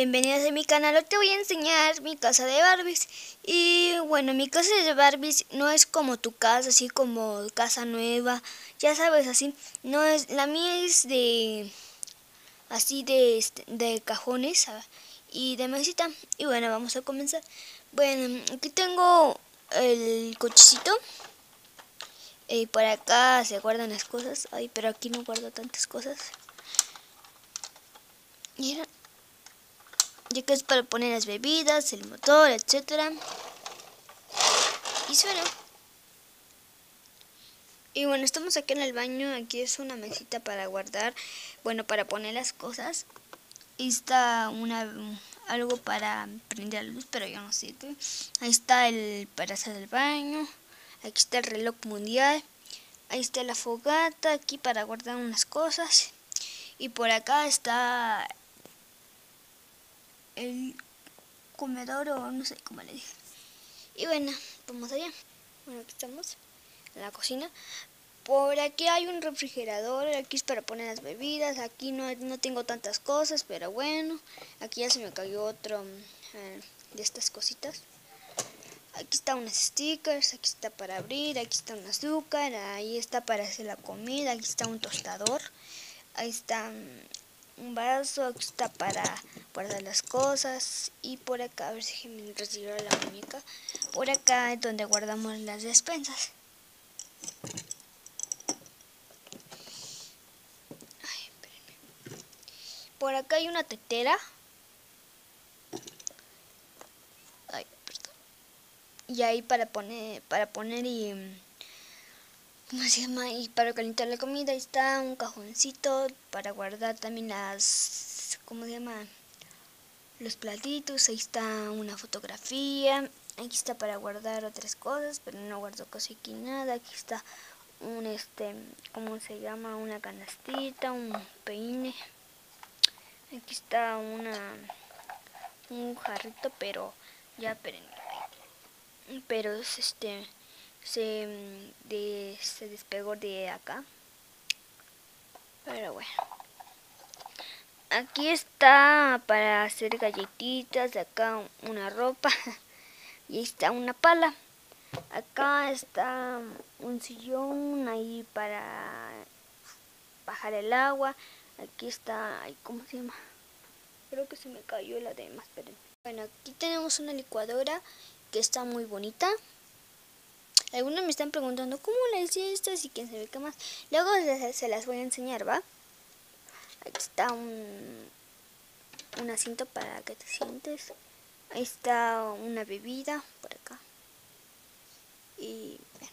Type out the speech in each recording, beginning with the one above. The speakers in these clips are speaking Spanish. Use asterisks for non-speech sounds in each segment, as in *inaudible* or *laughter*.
Bienvenidos a mi canal, hoy te voy a enseñar mi casa de Barbies. Y bueno, mi casa de Barbies no es como tu casa, así como casa nueva Ya sabes, así, no es, la mía es de, así de, este, de cajones ah, y de mesita. Y bueno, vamos a comenzar. Bueno, aquí tengo el cochecito. Y por acá se guardan las cosas. Ay, pero aquí no guardo tantas cosas. Mira ya que es para poner las bebidas, el motor, etcétera. Y suena. Y bueno, estamos aquí en el baño, aquí es una mesita para guardar, bueno, para poner las cosas. Y está una algo para prender la luz, pero yo no sé. Ahí está el para hacer el baño. Aquí está el reloj mundial. Ahí está la fogata, aquí para guardar unas cosas. Y por acá está el comedor o no sé cómo le dije. Y bueno, vamos allá. Bueno, aquí estamos en la cocina. Por aquí hay un refrigerador, aquí es para poner las bebidas, aquí no, no tengo tantas cosas, pero bueno, aquí ya se me cayó otro eh, de estas cositas. Aquí está unos stickers, aquí está para abrir, aquí está un azúcar, ahí está para hacer la comida, aquí está un tostador, ahí está un vaso, aquí está para guardar las cosas y por acá, a ver si me retiro la muñeca, por acá es donde guardamos las despensas. por acá hay una tetera. Ay, perdón. Y ahí para poner, para poner y ¿cómo se llama? Y para calentar la comida está un cajoncito para guardar también las, ¿cómo se llama? Los platitos, ahí está una fotografía, aquí está para guardar otras cosas, pero no guardo casi aquí nada, aquí está un, este, ¿cómo se llama? Una canastita, un peine, aquí está una, un jarrito, pero ya, pero, pero es este se, de, se despegó de acá. Pero bueno. Aquí está para hacer galletitas, acá una ropa *laughs* y está una pala. Acá está un sillón ahí para bajar el agua. Aquí está, ¿cómo se llama? Creo que se me cayó la demás, pero bueno, aquí tenemos una licuadora que está muy bonita. Algunos me están preguntando cómo le hice esto y quién sabe qué más. Luego se las voy a enseñar, ¿va? Aquí está un, un asiento para que te sientes. Ahí está una bebida por acá. Y bueno.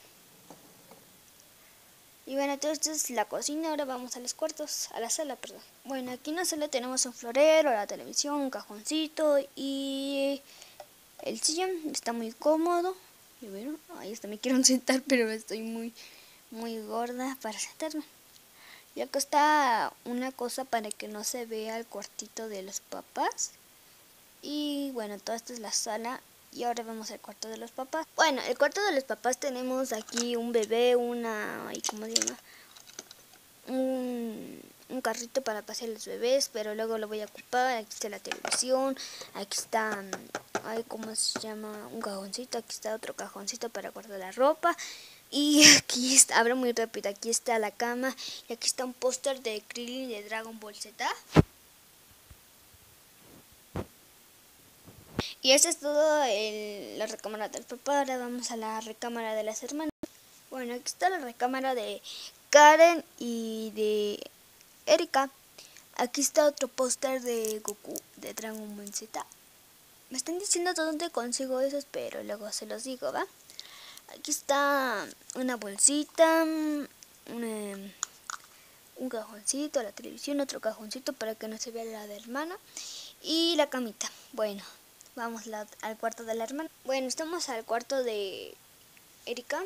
Y bueno, todo esto es la cocina. Ahora vamos a los cuartos, a la sala, perdón. Bueno, aquí en la sala tenemos un florero, la televisión, un cajoncito y el sillón. Está muy cómodo. Y bueno, ahí está, me quiero *laughs* sentar, pero estoy muy, muy gorda para sentarme. Y acá está una cosa para que no se vea el cuartito de los papás. Y bueno, toda esta es la sala. Y ahora vamos al cuarto de los papás. Bueno, el cuarto de los papás tenemos aquí un bebé, una... ¿Cómo se llama? Un, un carrito para pasear los bebés, pero luego lo voy a ocupar. Aquí está la televisión, aquí está hay como se llama un cajoncito, aquí está otro cajoncito para guardar la ropa y *laughs* aquí está, abro muy rápido, aquí está la cama y aquí está un póster de Krillin de Dragon Ball Z. Y esa es todo el, la recámara del papá, ahora vamos a la recámara de las hermanas. Bueno, aquí está la recámara de Karen y de Erika. Aquí está otro póster de Goku de Dragon Ball Z. Me están diciendo dónde consigo esos, pero luego se los digo, ¿va? Aquí está una bolsita, un, un cajoncito, la televisión, otro cajoncito para que no se vea la de hermana y la camita. Bueno, vamos al cuarto de la hermana. Bueno, estamos al cuarto de Erika.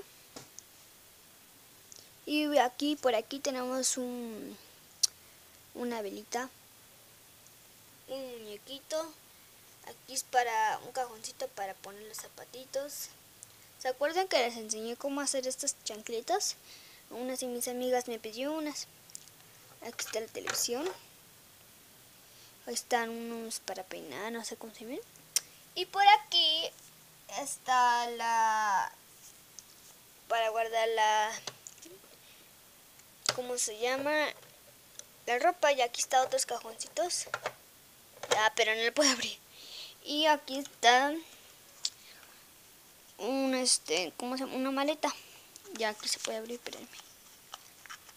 Y aquí, por aquí tenemos un, una velita, un muñequito, Aquí es para un cajoncito para poner los zapatitos. ¿Se acuerdan que les enseñé cómo hacer estas chancletas? Unas y mis amigas me pidió unas. Aquí está la televisión. Ahí están unos para peinar, no sé cómo se ven. Y por aquí está la... Para guardar la... ¿Cómo se llama? La ropa. Y aquí está otros cajoncitos. Ah, pero no lo puedo abrir. Y aquí está un este, ¿cómo se llama? Una maleta. Ya aquí se puede abrir, espérenme.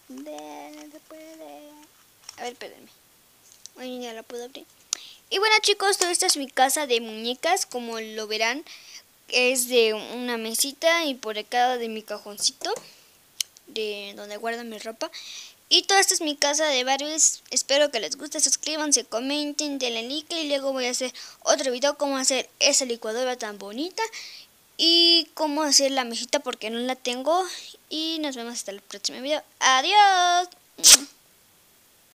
Se puede. A ver, espérenme. Ay, ya la puedo abrir. Y bueno chicos, toda esta es mi casa de muñecas, como lo verán. Es de una mesita y por acá de mi cajoncito, de donde guardo mi ropa. Y toda esta es mi casa de Barbies. Espero que les guste. Suscríbanse, comenten, denle like. Y luego voy a hacer otro video cómo hacer esa licuadora tan bonita. Y cómo hacer la mesita porque no la tengo. Y nos vemos hasta el próximo video. Adiós.